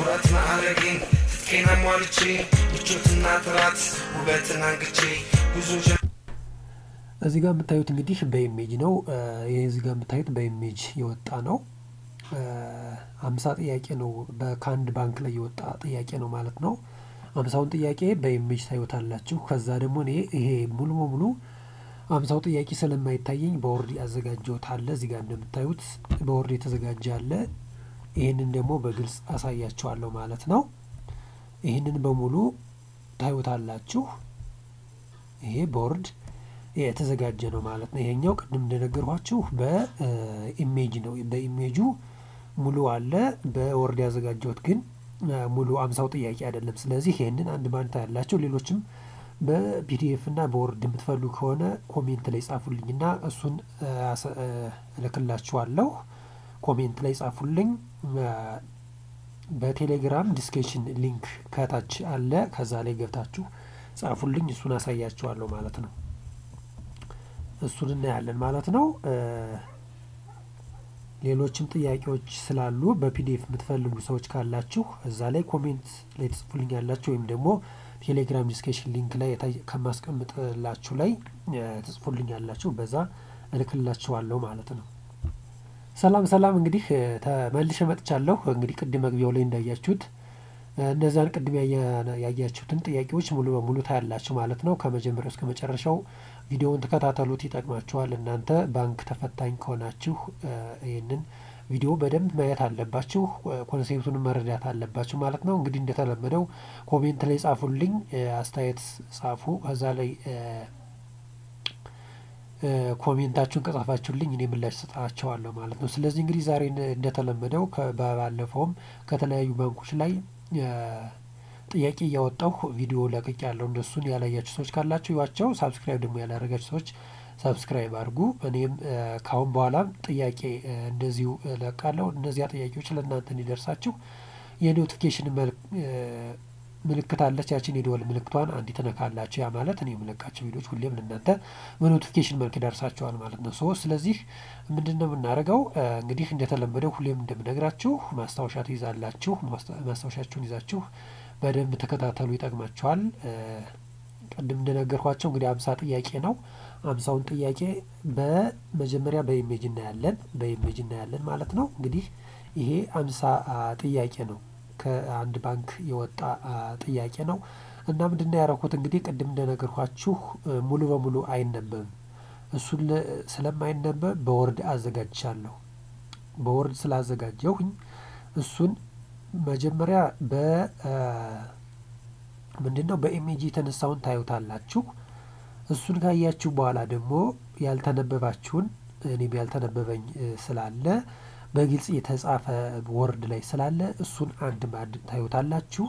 ኩራት ማዕረጌን ትጥቄን አሟልቼ ምቾትና ጥራት ውበትን አንግቼ ጉዞ እዚህ ጋር የምታዩት እንግዲህ በ image ነው። ይህ እዚህ ጋር የምታዩት በ image የወጣ ነው። አምሳ ጥያቄ ነው። ከአንድ ባንክ ላይ የወጣ ጥያቄ ነው ማለት ነው። አምሳውን ጥያቄ በ image ታዩታላችሁ። ከዛ ደግሞ እኔ ይሄ ሙሉ በሙሉ አምሳው ጥያቄ ስለማይታየኝ በ Word ያዘጋጀሁት አለ። እዚህ ጋር እንደምታዩት በወርድ የተዘጋጀ አለ። ይህንን ደግሞ በግልጽ አሳያችኋለሁ ማለት ነው። ይህንን በሙሉ ታዩታላችሁ። ይሄ በወርድ የተዘጋጀ ነው ማለት ነው። ይሄኛው ቅድም እንደነገርኳችሁ በኢሜጅ ነው። በኢሜጁ ሙሉ አለ። በወርድ ያዘጋጀሁት ግን ሙሉ አምሳው ጥያቄ አይደለም። ስለዚህ ይህንን አንድ ባንድ ታያላችሁ። ሌሎችም በፒዲኤፍ እና በወርድ የምትፈልጉ ከሆነ comment ላይ ጻፉልኝና እሱን እልክላችኋለሁ። comment ላይ ጻፉልኝ። በቴሌግራም description link ከታች አለ። ከዛ ላይ ገብታችሁ ጻፉልኝ። እሱን አሳያችኋለሁ ማለት ነው። እሱን እናያለን ማለት ነው። ሌሎችም ጥያቄዎች ስላሉ በ PDF የምትፈልጉ ሰዎች ካላችሁ እዛ ላይ comment ላይ ትጽፉልኛላችሁ ወይም ደግሞ ቴሌግራም description link ላይ ከማስቀምጥላችሁ ላይ ትጽፉልኛላችሁ በዛ እልክላችኋለሁ ማለት ነው። ሰላም ሰላም፣ እንግዲህ ተመልሼ መጥቻለሁ። እንግዲህ ቅድም መግቢያው ላይ እንዳያችሁት እነዛን ቅድም ያያችሁትን ጥያቄዎች ሙሉ በሙሉ ታያላችሁ ማለት ነው። ከመጀመሪያው እስከ መጨረሻው ቪዲዮውን ተከታተሉት፣ ይጠቅማችኋል። እናንተ ባንክ ተፈታኝ ከሆናችሁ ይህንን ቪዲዮ በደንብ ማየት አለባችሁ፣ concept ኡንም መረዳት አለባችሁ ማለት ነው። እንግዲህ እንደተለመደው comment ላይ ጻፉልኝ፣ አስተያየት ጻፉ። ከዛ ላይ comment ኣችሁን ከጻፋችሁልኝ እኔ ምላሽ እሰጣችኋለሁ ማለት ነው። ስለዚህ እንግዲህ ዛሬ እንደተለመደው ባለፈውም ከተለያዩ ባንኮች ላይ ጥያቄ እያወጣሁ ቪዲዮ ለቅቄያለሁ እነሱን ያላያችሁ ሰዎች ካላችሁ እዩዋቸው። subscribe ደግሞ ያላረጋችሁ ሰዎች subscribe አድርጉ። እኔም ካሁን በኋላም ጥያቄ እንደዚሁ እለቃለሁ። እነዚያ ጥያቄዎች ለእናንተ እንዲደርሳችሁ የ notification ምልክት አለች። ያችን የደወል ምልክቷን አንዴ ትነካላችሁ። ያ ማለት እኔ የምለቃቸው ቪዲዮዎች ሁሌም ለእናንተ በ notification መልክ ይደርሳችኋል ማለት ነው። so ስለዚህ ምንድን ነው የምናደርገው? እንግዲህ እንደተለመደው ሁሌም እንደምነግራችሁ ማስታወሻ ትይዛላችሁ። ማስታወሻችሁን ይዛችሁ በደንብ ተከታተሉ፣ ይጠቅማችኋል። ቅድም እንደነገርኳችሁ እንግዲህ አምሳ ጥያቄ ነው። አምሳውን ጥያቄ በመጀመሪያ በ image እናያለን፣ በ image እናያለን ማለት ነው። እንግዲህ ይሄ አምሳ ጥያቄ ነው ከአንድ ባንክ የወጣ ጥያቄ ነው እና ምንድነው ያደረኩት እንግዲህ ቅድም እንደነገርኳችሁ ሙሉ በሙሉ አይነበብም። እሱን ስለማይነበብ በ Word አዘጋጅቻለሁ። በ Word ስላዘጋጀሁኝ እሱን መጀመሪያ በ ምንድን ነው በኢሜጅ የተነሳውን ታዩታላችሁ። እሱን ካያችሁ በኋላ ደግሞ ያልተነበባችሁን እኔም ያልተነበበኝ ስላለ በግልጽ የተጻፈ ወርድ ላይ ስላለ እሱን አንድ በአንድ ታዩታላችሁ።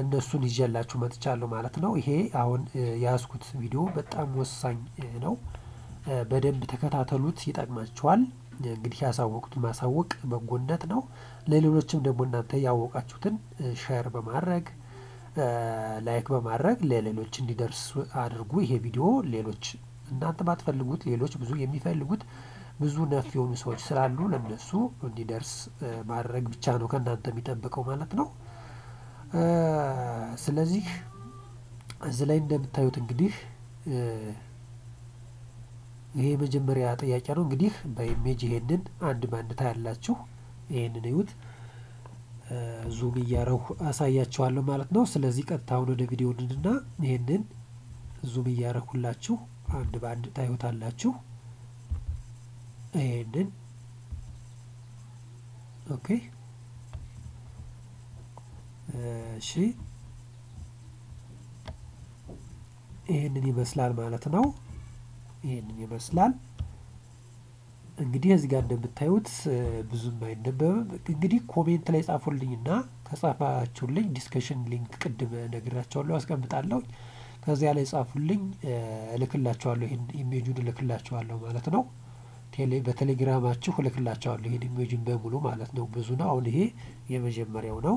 እነሱን ይዤላችሁ መጥቻለሁ ማለት ነው። ይሄ አሁን የያዝኩት ቪዲዮ በጣም ወሳኝ ነው። በደንብ ተከታተሉት፣ ይጠቅማችኋል። እንግዲህ ያሳወቁትን ማሳወቅ በጎነት ነው። ለሌሎችም ደግሞ እናንተ ያወቃችሁትን share በማድረግ like በማድረግ ለሌሎች እንዲደርስ አድርጉ። ይሄ ቪዲዮ ሌሎች እናንተ ባትፈልጉት ሌሎች ብዙ የሚፈልጉት ብዙ ነፍ የሆኑ ሰዎች ስላሉ ለነሱ እንዲደርስ ማድረግ ብቻ ነው ከእናንተ የሚጠበቀው ማለት ነው። ስለዚህ እዚህ ላይ እንደምታዩት እንግዲህ ይሄ የመጀመሪያ ጥያቄ ነው። እንግዲህ በ image ይሄንን አንድ ባንድ ታያላችሁ። ይሄንን እዩት። zoom እያረሁ አሳያችኋለሁ ማለት ነው። ስለዚህ ቀጥታውን ወደ ቪዲዮ እንሂድና ይሄንን zoom እያረኩላችሁ አንድ በአንድ ታዩታላችሁ። ይሄንን okay፣ እሺ፣ ይሄንን ይመስላል ማለት ነው። ይሄንን ይመስላል እንግዲህ እዚህ ጋር እንደምታዩት ብዙም አይነበብም። እንግዲህ comment ላይ ጻፉልኝና ከጻፋችሁልኝ discussion link ቅድም ነግሬያችኋለሁ አስቀምጣለሁ። ከዚያ ላይ ጻፉልኝ እልክላችኋለሁ። ይህን image ኡን እልክላችኋለሁ ማለት ነው። በቴሌግራማችሁ እልክላችኋለሁ ይህን image ኡን በሙሉ ማለት ነው። ብዙ ነው። አሁን ይሄ የመጀመሪያው ነው።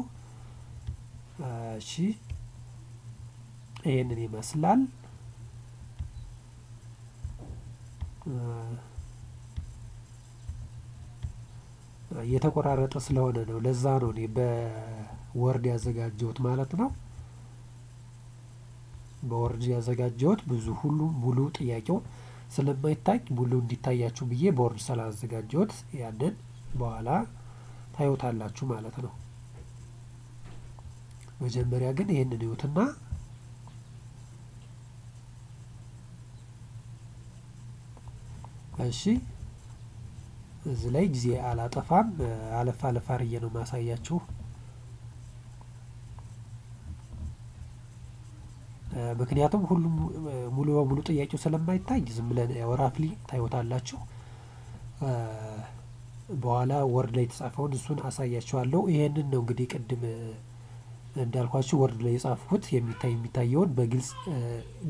እሺ ይህንን ይመስላል። እየተቆራረጠ ስለሆነ ነው። ለዛ ነው እኔ በወርድ ያዘጋጀሁት ማለት ነው። በወርድ ያዘጋጀሁት ብዙ ሁሉ ሙሉ ጥያቄው ስለማይታይ ሙሉ እንዲታያችሁ ብዬ በወርድ ስላዘጋጀሁት ያንን በኋላ ታዩታላችሁ ማለት ነው። መጀመሪያ ግን ይህንን እዩትና እሺ እዚህ ላይ ጊዜ አላጠፋም። አለፍ አለፍ አርዬ ነው ማሳያችሁ። ምክንያቱም ሁሉም ሙሉ በሙሉ ጥያቄው ስለማይታይ ዝም ብለን ያው ራፍሊ ታዩታላችሁ። በኋላ Word ላይ የተጻፈውን እሱን አሳያችኋለሁ። ይሄንን ነው እንግዲህ ቅድም እንዳልኳችሁ Word ላይ የጻፍኩት የሚታይ የሚታየውን በግልጽ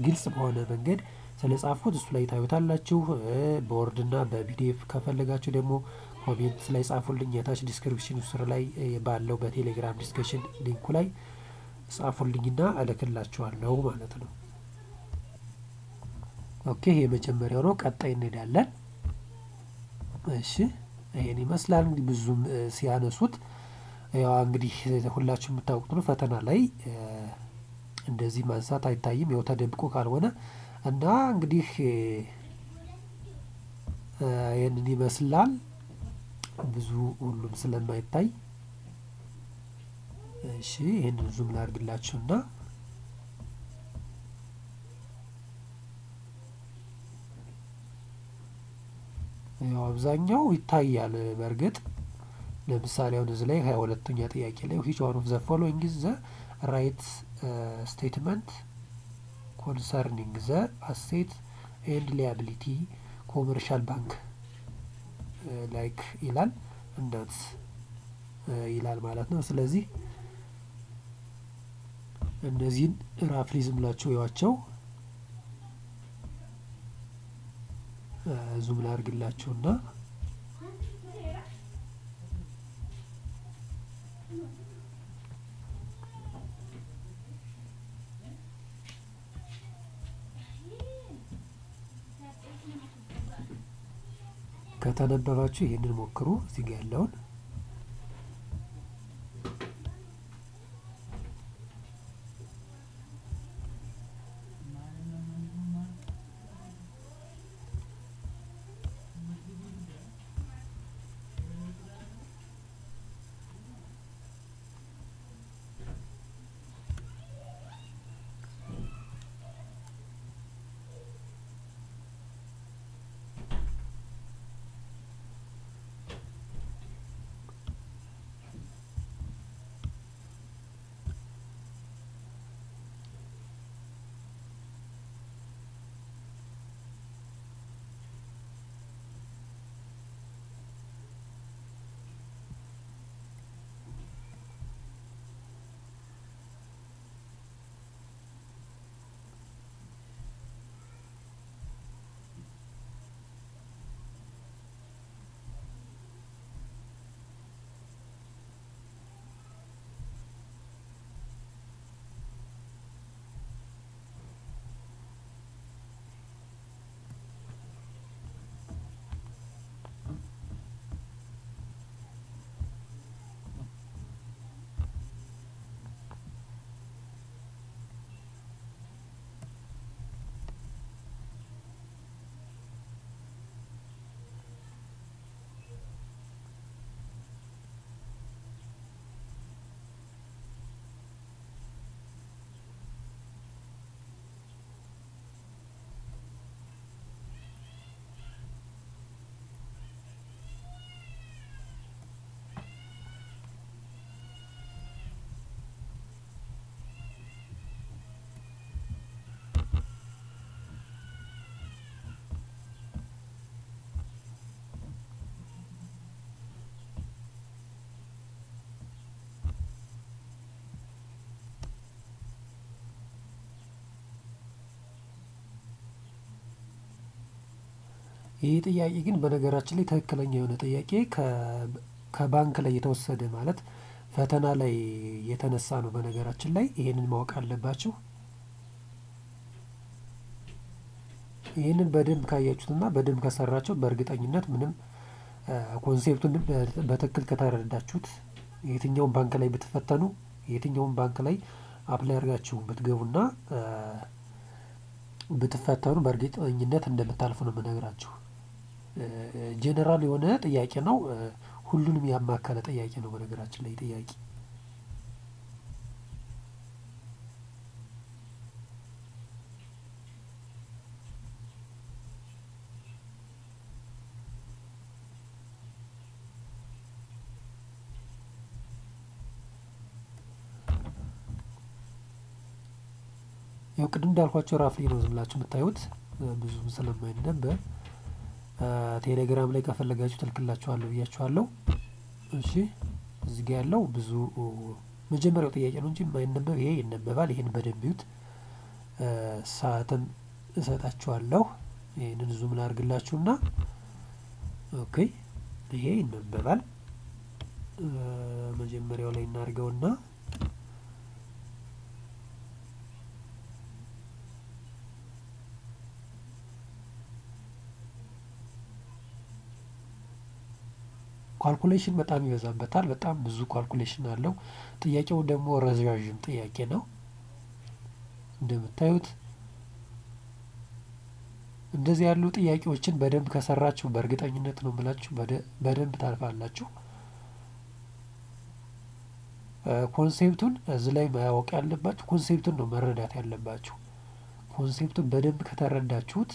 ግልጽ በሆነ መንገድ ስለጻፍኩት እሱ ላይ ታዩታላችሁ። በ Word ና በ PDF ከፈለጋችሁ ደግሞ comment ላይ ጻፉልኝ። የታች description ስር ላይ ባለው በቴሌግራም discussion link ኡ ላይ ጻፉልኝና እልክላችኋለሁ ማለት ነው። okay የመጀመሪያው ነው። ቀጣይ እንሄዳለን። እሺ ይሄን ይመስላል እንግዲህ ብዙም ሲያነሱት ያው እንግዲህ ሁላችሁ የምታውቁት ነው። ፈተና ላይ እንደዚህ ማንሳት አይታይም፣ ያው ተደብቆ ካልሆነ እና እንግዲህ ይህንን ይመስላል ብዙ ሁሉም ስለማይታይ እሺ ይህንን zoom ላድርግላችሁና ያው አብዛኛው ይታያል። በእርግጥ ለምሳሌ አሁን እዚህ ላይ ሀያ ሁለተኛ ጥያቄ ላይ which one of the following the right statement concerning the asset and liability commercial bank like ይላል እናት ይላል ማለት ነው። ስለዚህ እነዚህን roughly ዝም ብላችሁ እዩዋቸው። ዙም ላድርግላችሁና ከተነበባችሁ ይህንን ሞክሩ። እዚህ ጋ ያለውን ይህ ጥያቄ ግን በነገራችን ላይ ትክክለኛ የሆነ ጥያቄ ከባንክ ላይ የተወሰደ ማለት ፈተና ላይ የተነሳ ነው። በነገራችን ላይ ይሄንን ማወቅ አለባችሁ። ይህንን በደንብ ካያችሁትና በደንብ ከሰራችሁ በእርግጠኝነት ምንም concept ኡን በትክክል ከተረዳችሁት የትኛውን ባንክ ላይ ብትፈተኑ የትኛውም ባንክ ላይ apply አድርጋችሁ ብትገቡና ብትፈተኑ በእርግጠኝነት እንደምታልፉ ነው የምነግራችሁ። ጄኔራል የሆነ ጥያቄ ነው። ሁሉንም ያማከለ ጥያቄ ነው። በነገራችን ላይ ጥያቄ ያው ቅድም እንዳልኳችሁ roughly ነው ዝም ብላችሁ የምታዩት ብዙም ስለማይነበብ ቴሌግራም ላይ ከፈለጋችሁ እልክላችኋለሁ ብያችኋለሁ። እሺ እዚህ ጋ ያለው ብዙ መጀመሪያው ጥያቄ ነው እንጂ የማይነበብ ይሄ ይነበባል። ይሄን በደንብ ይዩት። ሰዓትም እሰጣችኋለሁ። ይህንን zoom ላድርግላችሁና okay ይሄ ይነበባል። መጀመሪያው ላይ እናድርገውና calculation በጣም ይበዛበታል። በጣም ብዙ calculation አለው። ጥያቄው ደግሞ ረዣዥም ጥያቄ ነው። እንደምታዩት እንደዚህ ያሉ ጥያቄዎችን በደንብ ከሰራችሁ በእርግጠኝነት ነው የምላችሁ በደንብ ታልፋላችሁ። concept ኡን እዚህ ላይ ማወቅ ያለባችሁ concept ኡን ነው መረዳት ያለባችሁ። concept ኡን በደንብ ከተረዳችሁት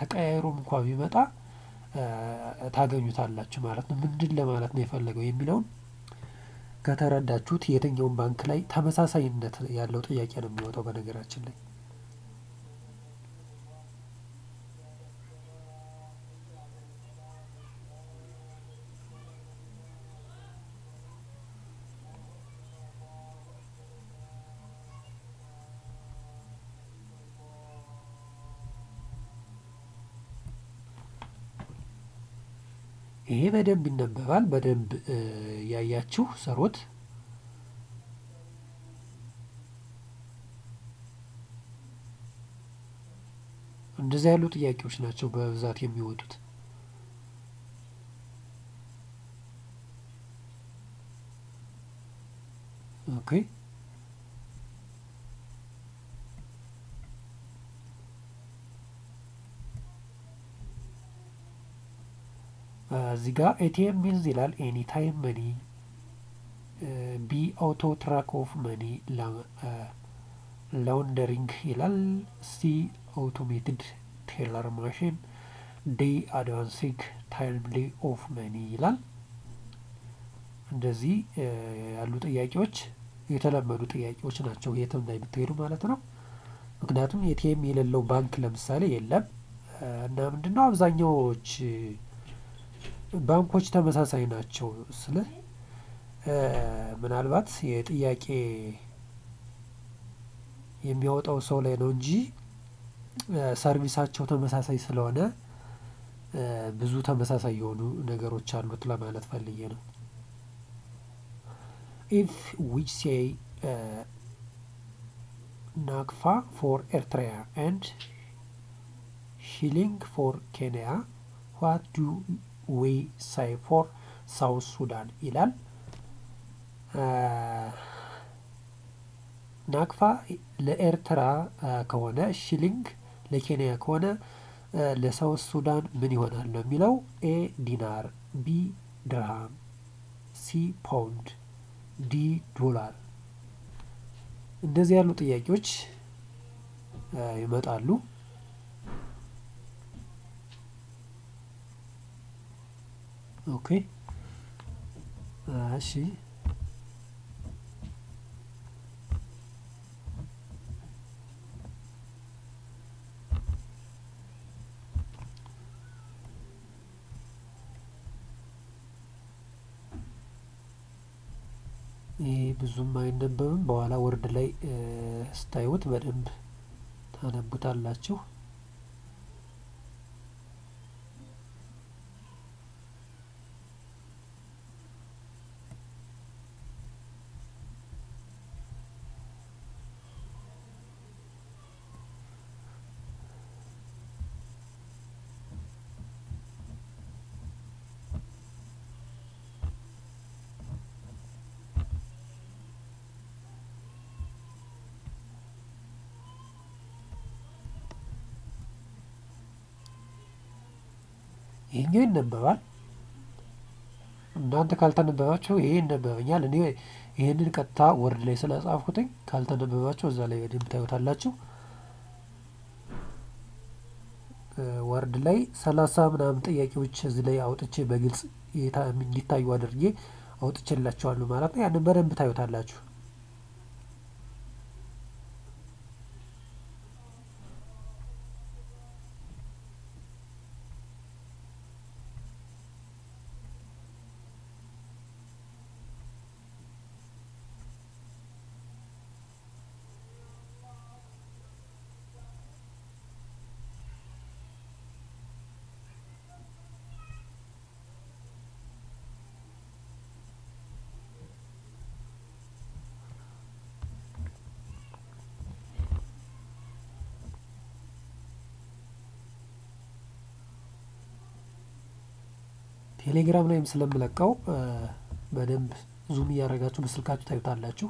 ተቀያይሮም እንኳ ቢመጣ ታገኙታላችሁ ማለት ነው። ምንድን ለማለት ነው የፈለገው የሚለውን ከተረዳችሁት የትኛውን ባንክ ላይ ተመሳሳይነት ያለው ጥያቄ ነው የሚወጣው። በነገራችን ላይ በደንብ ይነበባል። በደንብ ያያችሁ ሰሩት። እንደዚያ ያሉ ጥያቄዎች ናቸው በብዛት የሚወጡት። ኦኬ እዚህ ጋር ATM means ይላል any time money፣ B auto track of money laundering ይላል። C automated teller machine፣ D advancing timely of money ይላል። እንደዚህ ያሉ ጥያቄዎች የተለመዱ ጥያቄዎች ናቸው፣ የትም ላይ ብትሄዱ ማለት ነው። ምክንያቱም ATM የሌለው ባንክ ለምሳሌ የለም እና ምንድነው አብዛኛዎች ባንኮች ተመሳሳይ ናቸው። ስለ ምናልባት የጥያቄ የሚያወጣው ሰው ላይ ነው እንጂ service ኣቸው ተመሳሳይ ስለሆነ ብዙ ተመሳሳይ የሆኑ ነገሮች አሉት ለማለት ፈልጌ ነው። if we say Nakfa for Eritrea and shilling for Kenya what do we say for South Sudan ይላል። ናክፋ ለኤርትራ ከሆነ ሺሊንግ ለኬንያ ከሆነ ለ South Sudan ምን ይሆናል ነው የሚለው። A dinar፣ B dirham፣ C pound፣ ዲ ዶላር። እንደዚህ ያሉ ጥያቄዎች ይመጣሉ። ኦኬ እሺ ይህ ብዙም አይነበብም። በኋላ ወርድ ላይ ስታዩት በደንብ ታነቡታላችሁ። ይሄኛው ይነበባል። እናንተ ካልተነበባቸው ይሄ ይነበበኛል። እኔ ይሄንን ቀጥታ ወርድ ላይ ስለጻፍኩትኝ ካልተነበባቸው እዛ ላይ በደንብ ታዩታላችሁ። ወርድ ላይ ሰላሳ ምናምን ጥያቄዎች እዚህ ላይ አውጥቼ በግልጽ እንዲታዩ አድርጌ አውጥቼላቸዋለሁ ማለት ነው። ያንን በደንብ ታዩታላችሁ። ቴሌግራም ላይም ስለምለቀው በደንብ ዙም እያደረጋችሁ በስልካችሁ ታዩታላችሁ።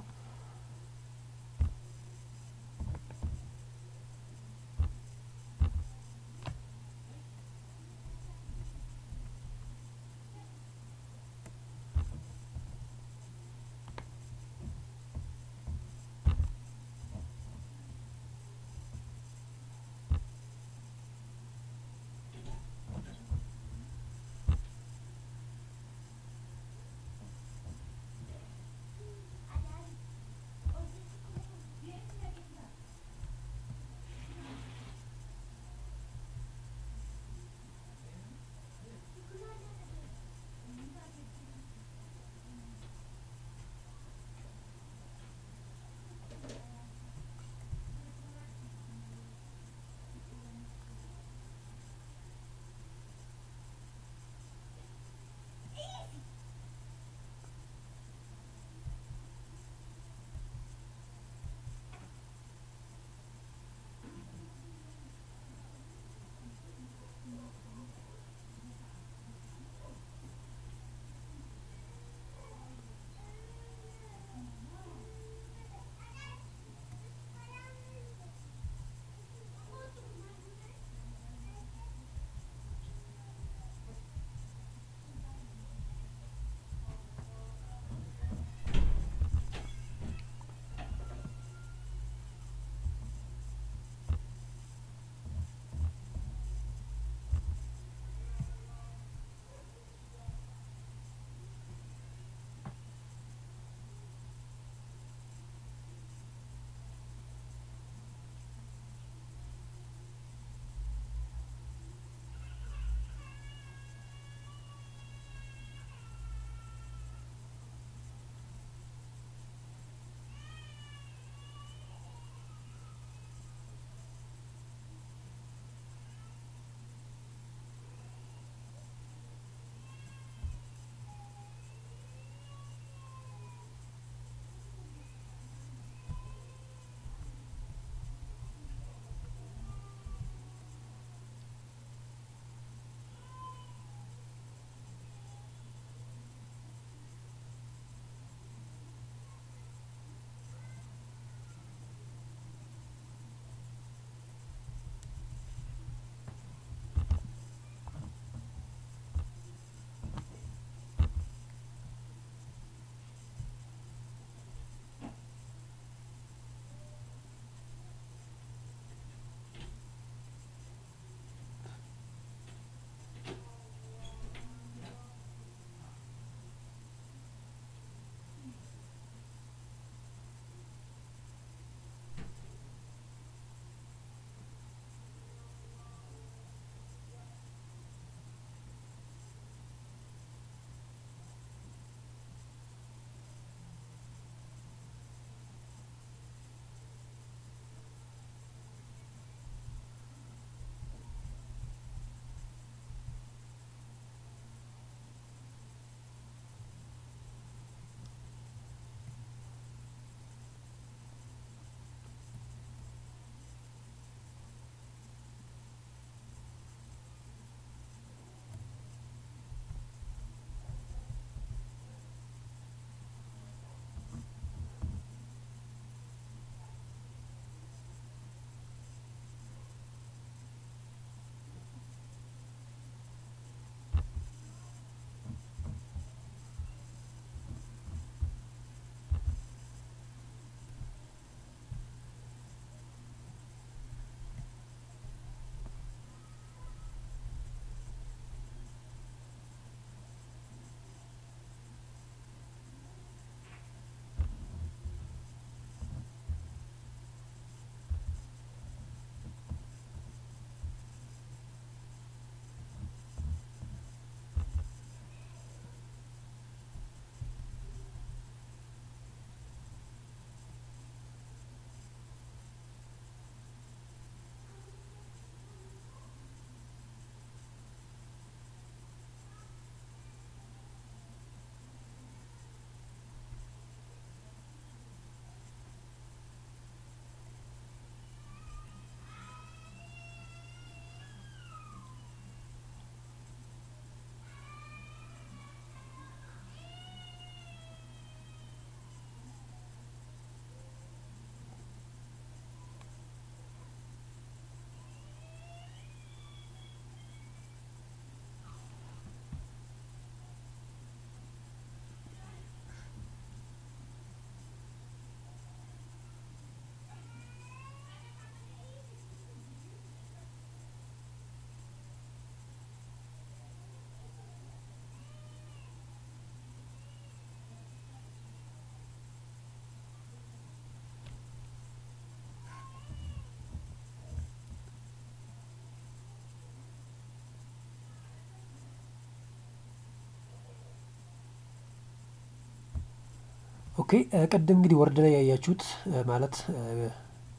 okay ቅድም እንግዲህ Word ላይ ያያችሁት ማለት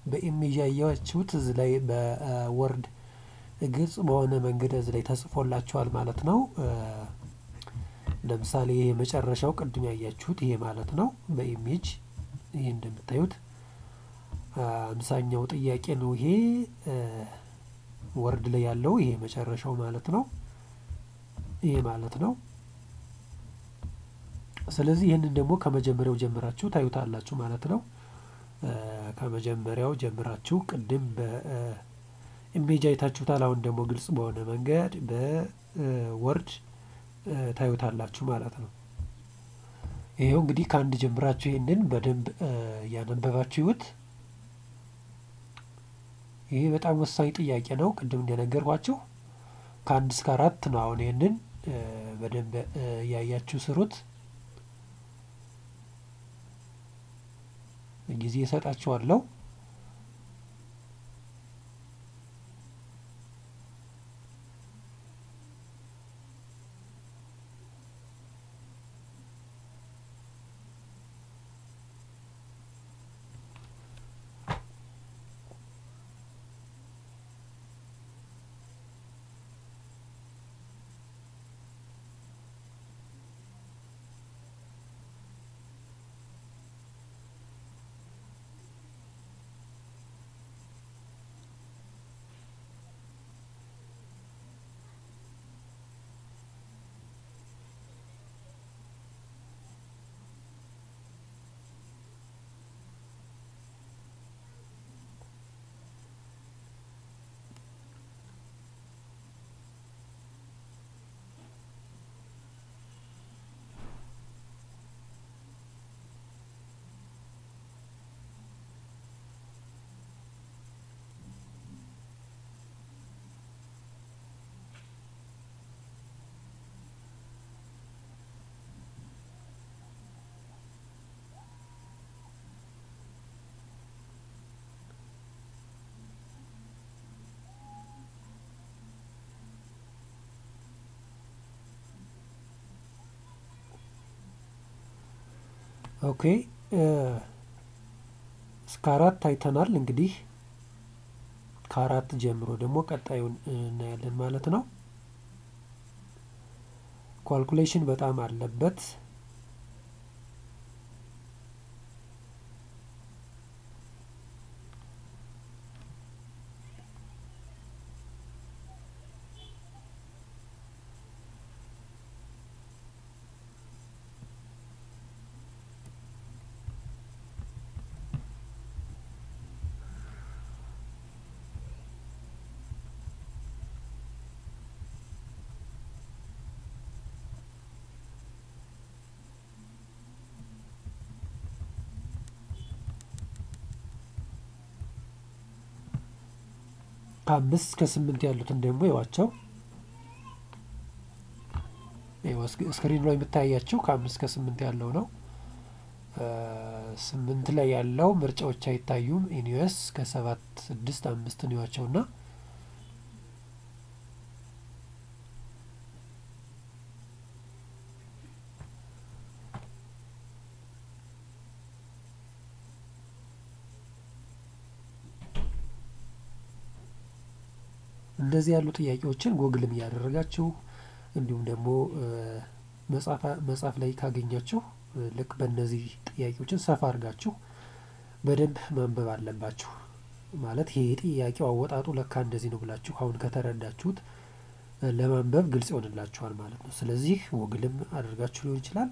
በ image ያያችሁት እዚህ ላይ በ Word ግልጽ በሆነ መንገድ እዚህ ላይ ተጽፎላችኋል ማለት ነው። ለምሳሌ ይሄ የመጨረሻው ቅድም ያያችሁት ይሄ ማለት ነው። በ image ይሄ እንደምታዩት አምሳኛው ጥያቄ ነው። ይሄ Word ላይ ያለው ይሄ መጨረሻው ማለት ነው። ይሄ ማለት ነው። ስለዚህ ይህንን ደግሞ ከመጀመሪያው ጀምራችሁ ታዩታላችሁ ማለት ነው። ከመጀመሪያው ጀምራችሁ ቅድም በኢሜጅ አይታችሁታል። አሁን ደግሞ ግልጽ በሆነ መንገድ በወርድ ታዩታላችሁ ማለት ነው። ይሄው እንግዲህ ከአንድ ጀምራችሁ ይህንን በደንብ እያነበባችሁት ይሄ በጣም ወሳኝ ጥያቄ ነው። ቅድም እንደነገርኳችሁ ከአንድ እስከ አራት ነው። አሁን ይህንን በደንብ እያያችሁ ስሩት። ጊዜ እሰጣችኋለሁ። okay እስከ አራት አይተናል። እንግዲህ ከአራት ጀምሮ ደግሞ ቀጣዩን እናያለን ማለት ነው። calculation በጣም አለበት። ከአምስት እስከ ስምንት ያሉትን ደግሞ እዩዋቸው። screen ኡ ላይ የምታዩዋቸው ከአምስት እስከ ስምንት ያለው ነው። ስምንት ላይ ያለው ምርጫዎች አይታዩም። anyways ከሰባት ስድስት አምስትን እዩዋቸው እንደዚህ ያሉ ጥያቄዎችን ጎግልም እያደረጋችሁ እንዲሁም ደግሞ መጽሐፍ ላይ ካገኛችሁ ልክ በእነዚህ ጥያቄዎችን ሰፋ አድርጋችሁ በደንብ ማንበብ አለባችሁ። ማለት ይሄ ጥያቄው አወጣጡ ለካ እንደዚህ ነው ብላችሁ አሁን ከተረዳችሁት ለማንበብ ግልጽ ይሆንላችኋል ማለት ነው። ስለዚህ ጎግልም አድርጋችሁ ሊሆን ይችላል።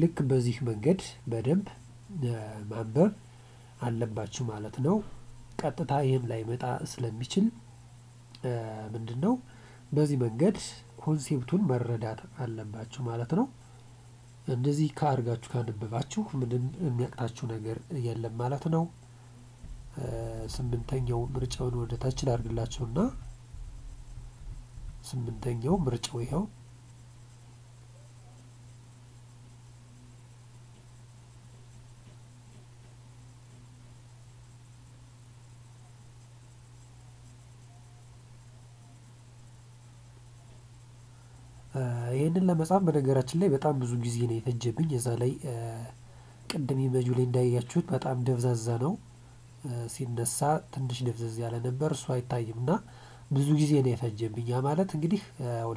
ልክ በዚህ መንገድ በደንብ ማንበብ አለባችሁ ማለት ነው። ቀጥታ ይህም ላይመጣ ስለሚችል ምንድን ነው በዚህ መንገድ ኮንሴፕቱን መረዳት አለባችሁ ማለት ነው። እንደዚህ ከአርጋችሁ ካነበባችሁ ምንም የሚያቅታችሁ ነገር የለም ማለት ነው። ስምንተኛው ምርጫውን ወደ ታች ላርግላችሁና ስምንተኛው ምርጫው ይኸው ይህንን ለመጻፍ በነገራችን ላይ በጣም ብዙ ጊዜ ነው የፈጀብኝ። እዛ ላይ ቅድም ኢሜጁ ላይ እንዳያችሁት በጣም ደብዛዛ ነው። ሲነሳ ትንሽ ደብዘዝ ያለ ነበር፣ እሱ አይታይም እና ብዙ ጊዜ ነው የፈጀብኝ። ያ ማለት እንግዲህ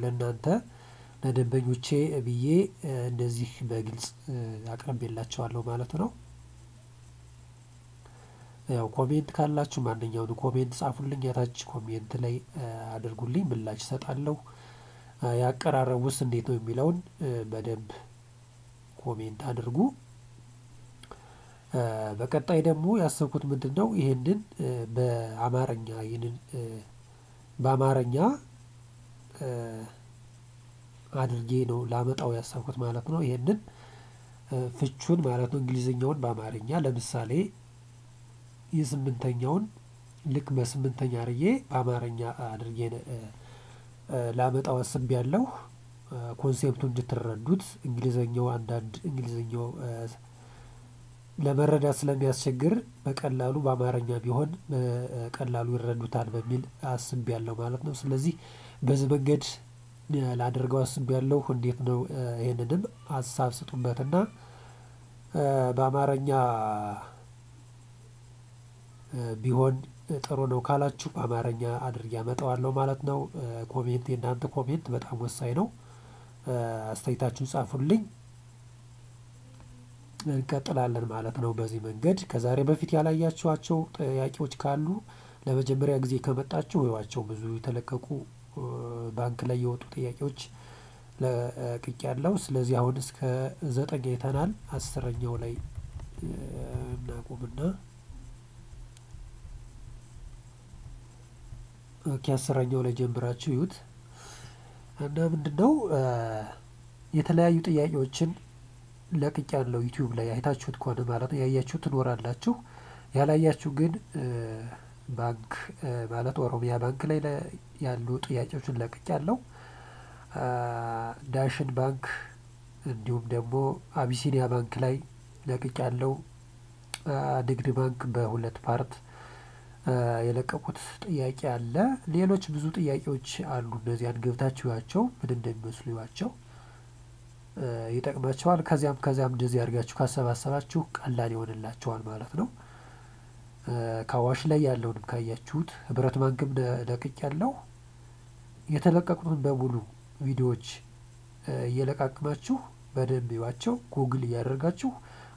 ለእናንተ ለደንበኞቼ ብዬ እንደዚህ በግልጽ አቅርቤላቸዋለሁ ማለት ነው። ያው comment ካላችሁ ማንኛውን comment ጻፉልኝ፣ የታች comment ላይ አድርጉልኝ፣ ምላሽ እሰጣለሁ። ያቀራረቡስ እንዴት ነው የሚለውን በደንብ comment አድርጉ። በቀጣይ ደግሞ ያሰብኩት ምንድን ነው ይህንን በአማርኛ ይህንን በአማርኛ አድርጌ ነው ላመጣው ያሰብኩት ማለት ነው። ይህንን ፍቹን ማለት ነው እንግሊዝኛውን በአማርኛ ለምሳሌ የስምንተኛውን ልክ በስምንተኛ አርዬ በአማርኛ አድርጌ ላመጣው አስቤያለሁ። ኮንሴፕቱ እንድትረዱት እንግሊዘኛው አንዳንድ እንግሊዘኛው ለመረዳት ስለሚያስቸግር በቀላሉ በአማርኛ ቢሆን በቀላሉ ይረዱታል በሚል አስቤያለሁ ማለት ነው። ስለዚህ በዚህ መንገድ ላደርገው አስቤያለሁ። እንዴት ነው? ይህንንም ሀሳብ ስጡበትና በአማርኛ ቢሆን ጥሩ ነው ካላችሁ በአማርኛ አድርጌ አመጣዋለሁ ማለት ነው። comment የእናንተ comment በጣም ወሳኝ ነው። አስተያየታችሁን ጻፉልኝ። እንቀጥላለን ማለት ነው። በዚህ መንገድ ከዛሬ በፊት ያላያችኋቸው ጥያቄዎች ካሉ ለመጀመሪያ ጊዜ ከመጣችሁ እዩዋቸው። ብዙ የተለቀቁ ባንክ ላይ የወጡ ጥያቄዎች ለቅቅ ያለው። ስለዚህ አሁን እስከ ዘጠኝ አይተናል። አስረኛው ላይ እናቁምና okay፣ አስረኛው ላይ ጀምራችሁ ይዩት። እና ምንድን ነው የተለያዩ ጥያቄዎችን ለቅቅ ያለው YouTube ላይ አይታችሁት ከሆነ ማለት ነው። ያያችሁ ትኖራላችሁ። ያላያችሁ ግን ባንክ ማለት ኦሮሚያ ባንክ ላይ ያሉ ጥያቄዎችን ለቅቅ ያለው ዳሽን ባንክ እንዲሁም ደግሞ አቢሲኒያ ባንክ ላይ ለቅቅ ያለው ንግድ ባንክ በሁለት part የለቀቁት ጥያቄ አለ። ሌሎች ብዙ ጥያቄዎች አሉ። እነዚያን ገብታችሁ እዩዋቸው ምን እንደሚመስሉ እዩዋቸው ይጠቅማቸዋል። ከዚያም ከዚያም እንደዚህ አድርጋችሁ ካሰባሰባችሁ ቀላል ይሆንላቸዋል ማለት ነው። ከአዋሽ ላይ ያለውንም ካያችሁት ህብረት ባንክም ለቅቅ ያለው የተለቀቁትን በሙሉ ቪዲዮዎች እየለቃቅማችሁ በደንብ እዩዋቸው ጉግል እያደረጋችሁ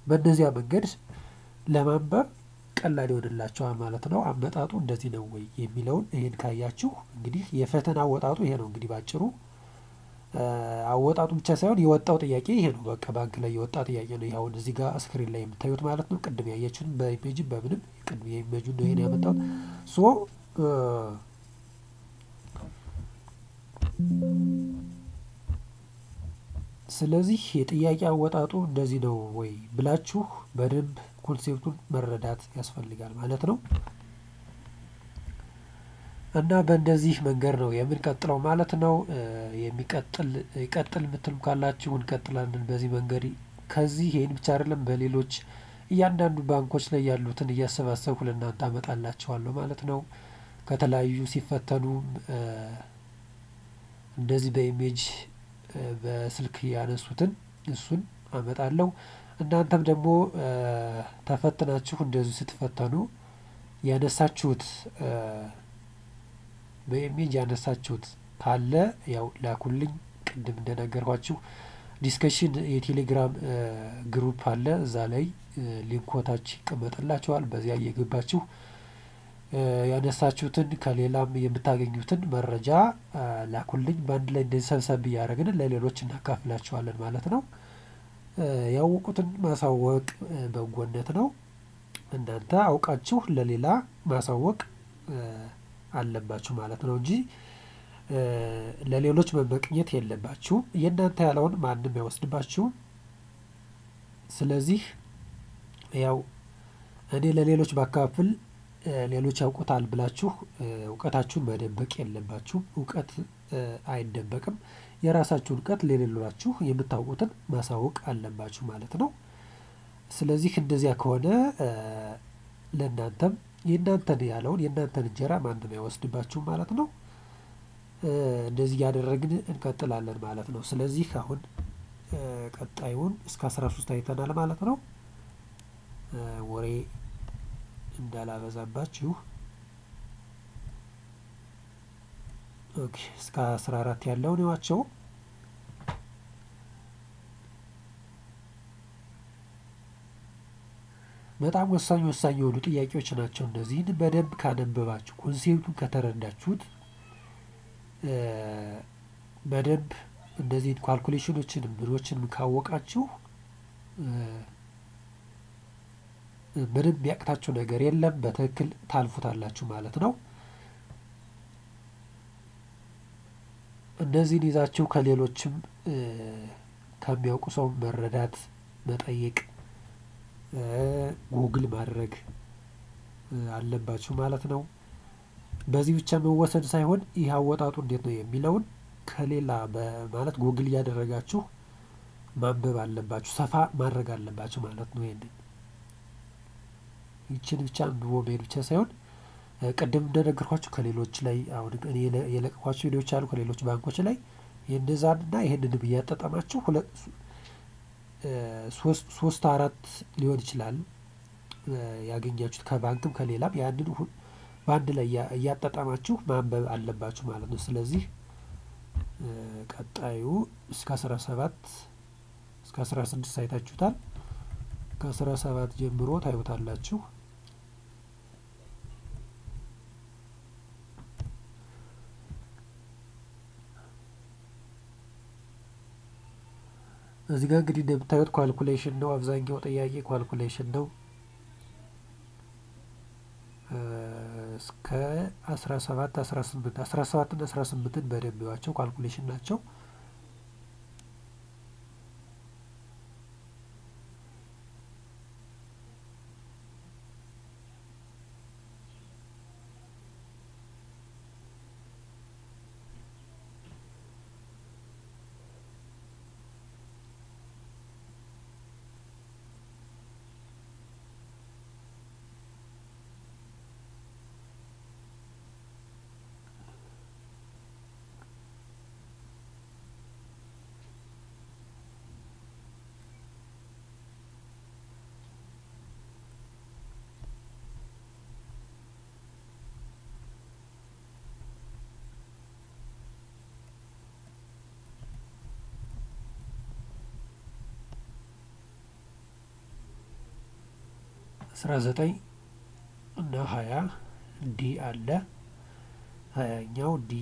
በእነዚያ መንገድ ለማንበብ ቀላል ይሆንላቸዋል ማለት ነው። አመጣጡ እንደዚህ ነው ወይ የሚለውን ይህን ካያችሁ እንግዲህ የፈተና አወጣጡ ይሄ ነው እንግዲህ ባጭሩ አወጣጡ ብቻ ሳይሆን የወጣው ጥያቄ ይሄ ነው። በቃ ባንክ ላይ የወጣ ጥያቄ ነው። ይኸውን እዚህ ጋር screen ላይ የምታዩት ማለት ነው። ቅድም ያያችሁን በ image ን በምንም ቅድም የኢሜጁ ነው ይሄን ያመጣሁት so ስለዚህ የጥያቄ አወጣጡ እንደዚህ ነው ወይ ብላችሁ በደንብ concept ኡን መረዳት ያስፈልጋል ማለት ነው። እና በእንደዚህ መንገድ ነው የምንቀጥለው ማለት ነው። የሚቀጥል ይቀጥል የምትሉ ካላችሁ እንቀጥላለን በዚህ መንገድ። ከዚህ ይህን ብቻ አይደለም፣ በሌሎች እያንዳንዱ ባንኮች ላይ ያሉትን እያሰባሰብኩ ለእናንተ አመጣላችኋለሁ ማለት ነው። ከተለያዩ ሲፈተኑ እንደዚህ በኢሜጅ በስልክ ያነሱትን እሱን አመጣለሁ። እናንተም ደግሞ ተፈትናችሁ እንደዚሁ ስትፈተኑ ያነሳችሁት በኢሜጅ ያነሳችሁት ካለ ያው ላኩልኝ። ቅድም እንደነገርኳችሁ discussion የቴሌግራም group አለ። እዛ ላይ link ከታች ይቀመጥላችኋል። በዚያ እየገባችሁ ያነሳችሁትን ከሌላም የምታገኙትን መረጃ ላኩልኝ። በአንድ ላይ እንደዚህ ሰብሰብ እያደረግን ለሌሎች እናካፍላችኋለን ማለት ነው። ያወቁትን ማሳወቅ በጎነት ነው። እናንተ አውቃችሁ ለሌላ ማሳወቅ አለባችሁ ማለት ነው እንጂ ለሌሎች መመቅኘት የለባችሁም። የእናንተ ያለውን ማንም አይወስድባችሁም። ስለዚህ ያው እኔ ለሌሎች ባካፍል ሌሎች ያውቁታል ብላችሁ እውቀታችሁን መደበቅ የለባችሁም። እውቀት አይደበቅም። የራሳችሁን እውቀት ለሌሎቻችሁ የምታውቁትን ማሳወቅ አለባችሁ ማለት ነው። ስለዚህ እንደዚያ ከሆነ ለእናንተም የእናንተን ያለውን የእናንተን እንጀራ ማንም አይወስድባችሁም ማለት ነው። እንደዚህ እያደረግን እንቀጥላለን ማለት ነው። ስለዚህ አሁን ቀጣዩን እስከ አስራ ሶስት አይተናል ማለት ነው። ወሬ እንዳላበዛባችሁ okay እስከ አስራ አራት ያለውን እዩዋቸው። በጣም ወሳኝ ወሳኝ የሆኑ ጥያቄዎች ናቸው። እነዚህን በደንብ ካነበባችሁ ኮንሴፕቱን ከተረዳችሁት በደንብ እነዚህን ካልኩሌሽኖችን ምኖችን ካወቃችሁ ምንም የሚያቅታችሁ ነገር የለም። በትክክል ታልፉታላችሁ ማለት ነው። እነዚህን ይዛችሁ ከሌሎችም ከሚያውቁ ሰው መረዳት መጠየቅ ጉግል ማድረግ አለባችሁ ማለት ነው። በዚህ ብቻ መወሰን ሳይሆን ይህ አወጣጡ እንዴት ነው የሚለውን ከሌላ ማለት ጉግል እያደረጋችሁ ማንበብ አለባችሁ፣ ሰፋ ማድረግ አለባችሁ ማለት ነው። ይሄንን ይችን ብቻ አንብቦ መሄድ ብቻ ሳይሆን ቅድም እንደነገርኳችሁ ከሌሎች ላይ አሁን የለቀኳቸው ቪዲዮዎች አሉ ከሌሎች ባንኮች ላይ የእነዛንና ይህንንም እያጠጠማችሁ ሶስት አራት ሊሆን ይችላል ያገኛችሁት ከባንክም ከሌላም ያንን በአንድ ላይ እያጣጣማችሁ ማንበብ አለባችሁ ማለት ነው። ስለዚህ ቀጣዩ እስከ አስራ ሰባት እስከ አስራ ስድስት አይታችሁታል። ከአስራ ሰባት ጀምሮ ታዩታላችሁ። እዚህ ጋር እንግዲህ እንደምታዩት calculation ነው። አብዛኛው ጥያቄ calculation ነው። እስከ አስራ ሰባት አስራ ስምንት አስራ ሰባትና አስራ ስምንትን በደንብ እዩዋቸው calculation ናቸው። አስራ ዘጠኝ እና ሀያ ዲ አለ። ሀያኛው ዲ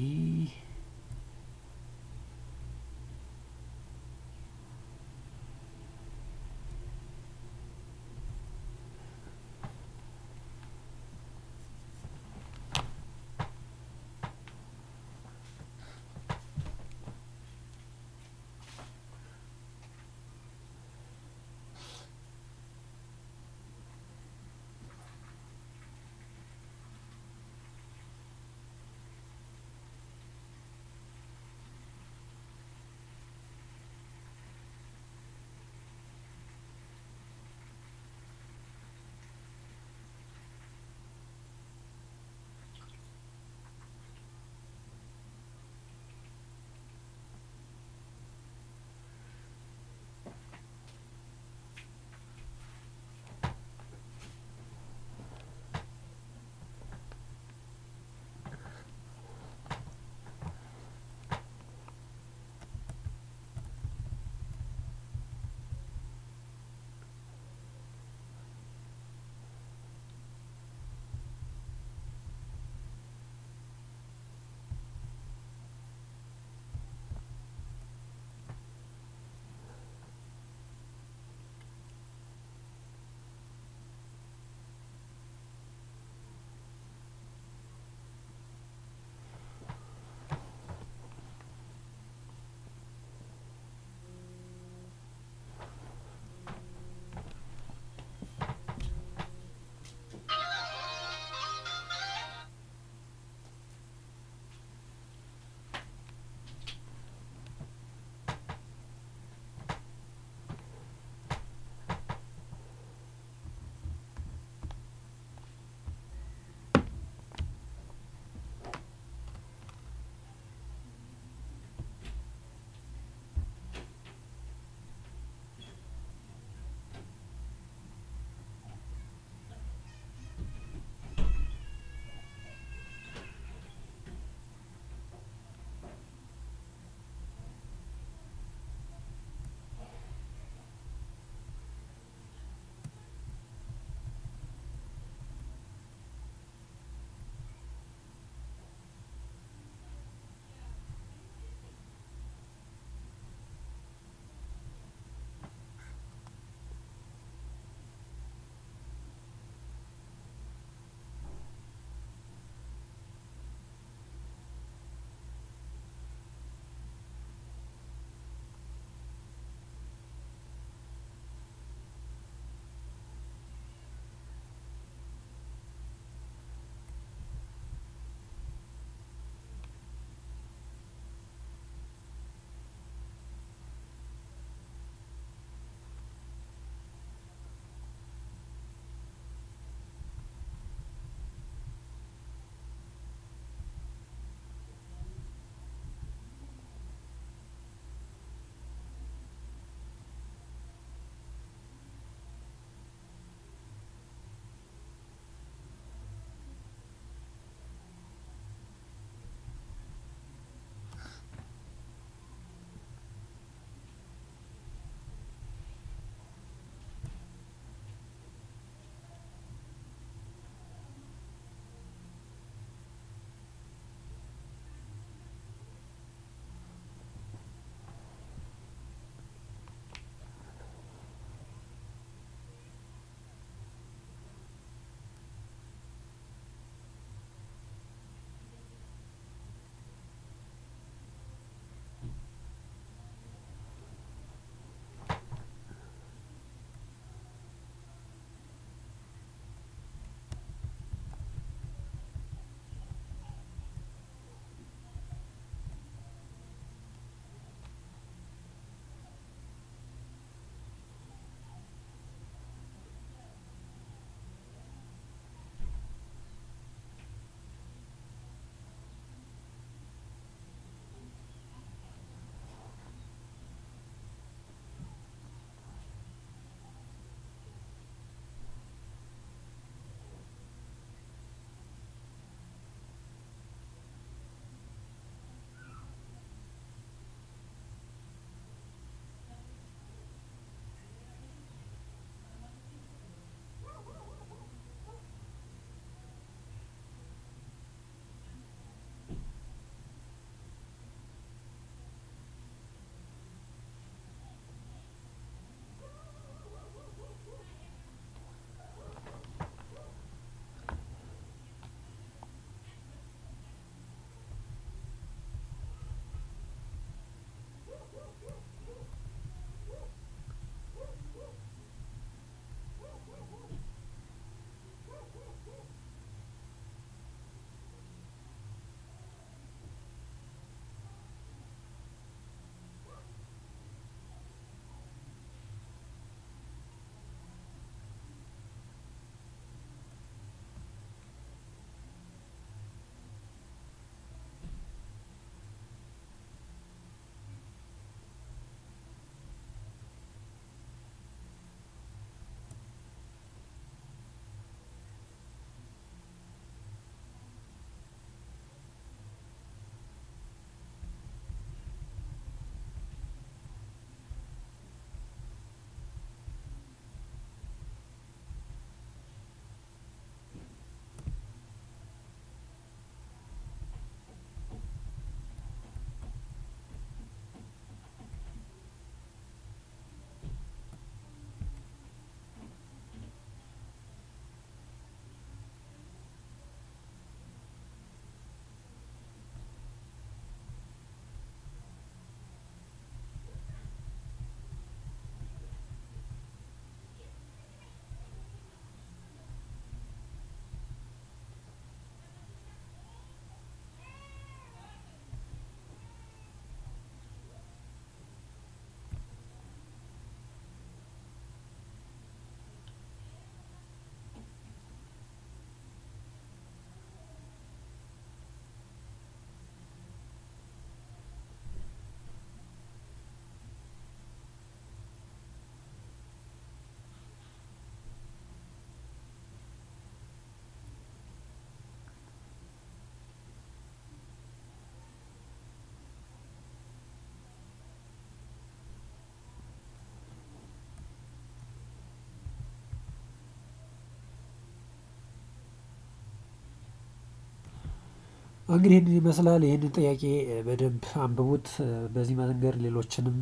እንግዲህ ይህንን ይመስላል። ይህንን ጥያቄ በደንብ አንብቡት። በዚህ መንገድ ሌሎችንም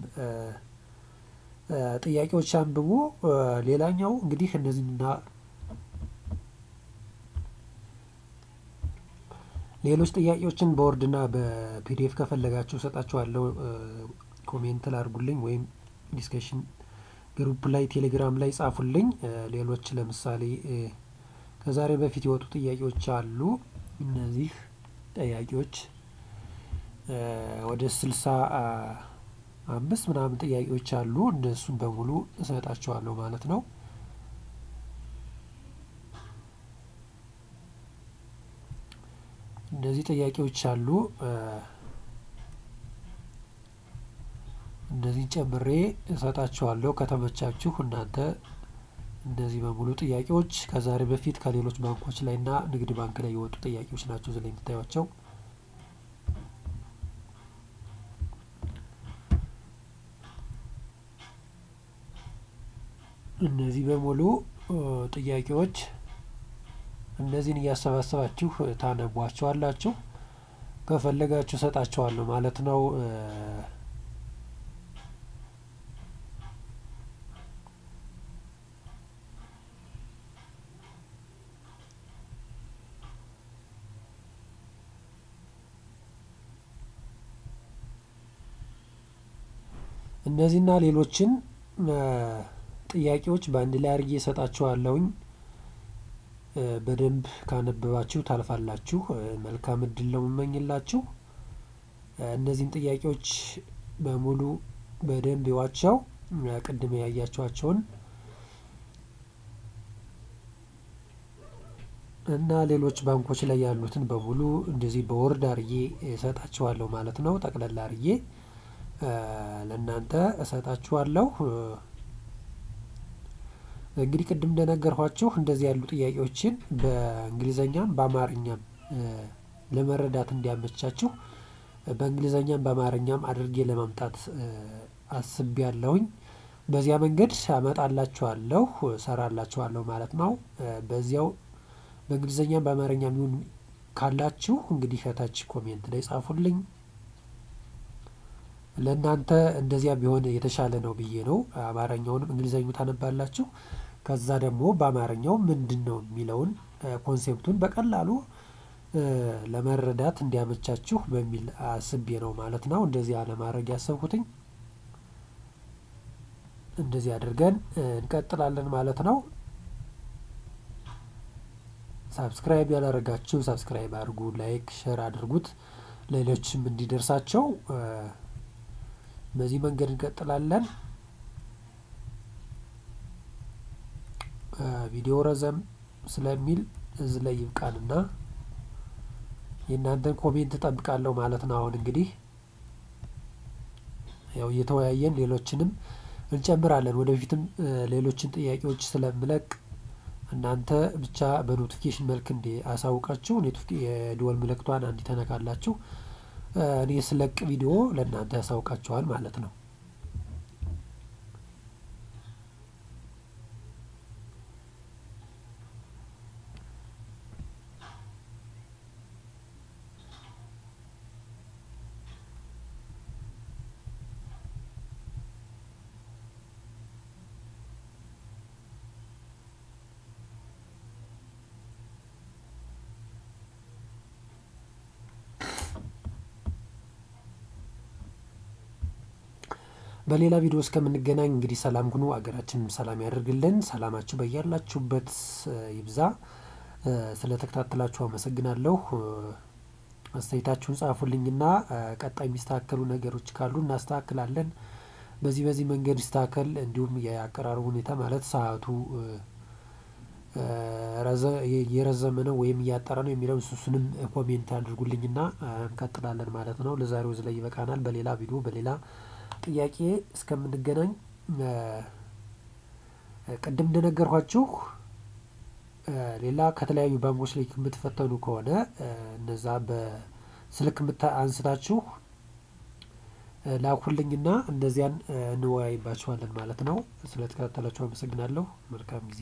ጥያቄዎች አንብቡ። ሌላኛው እንግዲህ እነዚህና ሌሎች ጥያቄዎችን በ Word ና በ PDF ከፈለጋችሁ እሰጣችኋለሁ። comment አድርጉልኝ ወይም discussion group ላይ ቴሌግራም ላይ ጻፉልኝ። ሌሎች ለምሳሌ ከዛሬ በፊት የወጡ ጥያቄዎች አሉ። እነዚህ ጥያቄዎች ወደ ስልሳ አምስት ምናምን ጥያቄዎች አሉ። እነሱን በሙሉ እሰጣቸዋለሁ ማለት ነው። እነዚህ ጥያቄዎች አሉ። እነዚህን ጨምሬ እሰጣችኋለሁ። ከተመቻችሁ እናንተ እነዚህ በሙሉ ጥያቄዎች ከዛሬ በፊት ከሌሎች ባንኮች ላይ እና ንግድ ባንክ ላይ የወጡ ጥያቄዎች ናቸው እዚህ ላይ የምታዩቸው። እነዚህ በሙሉ ጥያቄዎች እነዚህን እያሰባሰባችሁ ታነቧቸዋላችሁ። ከፈለጋችሁ እሰጣችኋለሁ ማለት ነው። እነዚህና ሌሎችን ጥያቄዎች በአንድ ላይ አድርጌ እሰጣችኋለሁኝ። በደንብ ካነበባችሁ ታልፋላችሁ። መልካም እድል ነው የምመኝላችሁ። እነዚህን ጥያቄዎች በሙሉ በደንብ ይዋቸው። ቅድም ያያችኋቸውን እና ሌሎች ባንኮች ላይ ያሉትን በሙሉ እንደዚህ በወርድ አርዬ እሰጣችኋለሁ ማለት ነው። ጠቅለላ አርዬ ለእናንተ እሰጣችኋለሁ። እንግዲህ ቅድም እንደነገርኳችሁ እንደዚህ ያሉ ጥያቄዎችን በእንግሊዘኛም በአማርኛም ለመረዳት እንዲያመቻችሁ በእንግሊዘኛም በአማርኛም አድርጌ ለማምጣት አስቤያለሁኝ። በዚያ መንገድ አመጣላችኋለሁ፣ እሰራላችኋለሁ ማለት ነው። በዚያው በእንግሊዘኛም በአማርኛም ይሁን ካላችሁ እንግዲህ ከታች comment ላይ ጻፉልኝ። ለእናንተ እንደዚያ ቢሆን የተሻለ ነው ብዬ ነው። አማርኛውንም እንግሊዘኛው ታነባላችሁ። ከዛ ደግሞ በአማርኛው ምንድን ነው የሚለውን concept ኡን በቀላሉ ለመረዳት እንዲያመቻችሁ በሚል አስቤ ነው ማለት ነው እንደዚያ ለማድረግ ያሰብኩት። እንደዚህ አድርገን እንቀጥላለን ማለት ነው። subscribe ያላደረጋችሁ subscribe አድርጉ፣ like share አድርጉት ሌሎችም እንዲደርሳቸው። በዚህ መንገድ እንቀጥላለን። ቪዲዮ ረዘም ስለሚል እዚህ ላይ ይብቃንና የእናንተን comment እጠብቃለሁ ማለት ነው። አሁን እንግዲህ ያው እየተወያየን ሌሎችንም እንጨምራለን። ወደፊትም ሌሎችን ጥያቄዎች ስለምለቅ እናንተ ብቻ በኖቲፊኬሽን መልክ እንዲ አሳውቃችሁ የደወል ምልክቷን አንዲ ተነካላችሁ እኔ ስለቅ ቪዲዮ ለእናንተ ያሳውቃችኋል ማለት ነው። በሌላ ቪዲዮ እስከምንገናኝ እንግዲህ ሰላም ሁኑ። አገራችንን ሰላም ያደርግልን። ሰላማችሁ በያላችሁበት ይብዛ። ስለተከታተላችሁ አመሰግናለሁ። አስተያየታችሁን ጻፉልኝና ቀጣይ የሚስተካከሉ ነገሮች ካሉ እናስተካክላለን። በዚህ በዚህ መንገድ ይስተካከል። እንዲሁም የአቀራረቡ ሁኔታ ማለት ሰዓቱ እየረዘመ ነው ወይም እያጠረ ነው የሚለው እሱንም comment አድርጉልኝና እንቀጥላለን ማለት ነው። ለዛሬው እዚህ ላይ ይበቃናል። በሌላ ቪዲዮ በሌላ ጥያቄ እስከምንገናኝ ቅድም እንደነገርኳችሁ ሌላ ከተለያዩ ባንኮች ላይ የምትፈተኑ ከሆነ እነዛ በስልክ አንስታችሁ ላኩልኝና እነዚያን እንወያይባችኋለን ማለት ነው። ስለተከታተላችሁ አመሰግናለሁ። መልካም ጊዜ